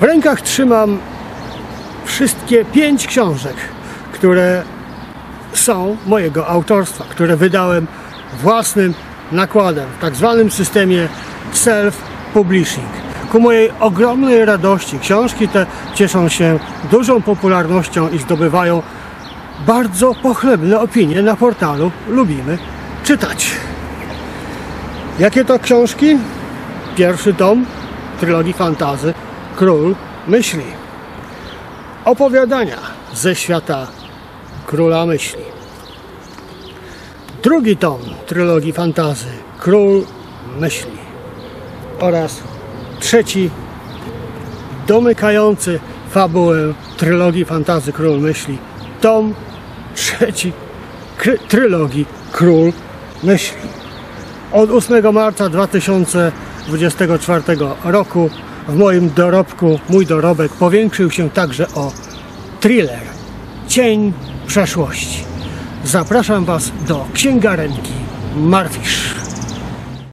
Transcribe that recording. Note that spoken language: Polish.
W rękach trzymam wszystkie pięć książek, które są mojego autorstwa, które wydałem własnym nakładem w tak zwanym systemie self-publishing. Ku mojej ogromnej radości książki te cieszą się dużą popularnością i zdobywają bardzo pochlebne opinie na portalu Lubimy Czytać. Jakie to książki? Pierwszy tom trylogii fantazy Król Myśli. Opowiadania ze świata Króla Myśli. Drugi tom trylogii fantazy Król Myśli. Oraz trzeci domykający fabułę trylogii fantazy Król Myśli. Tom trzeci trylogii Król Myśli. Od 8 marca 2024 roku w moim dorobku, mój dorobek powiększył się także o thriller Cień przeszłości. Zapraszam Was do księgarenki Marfisz.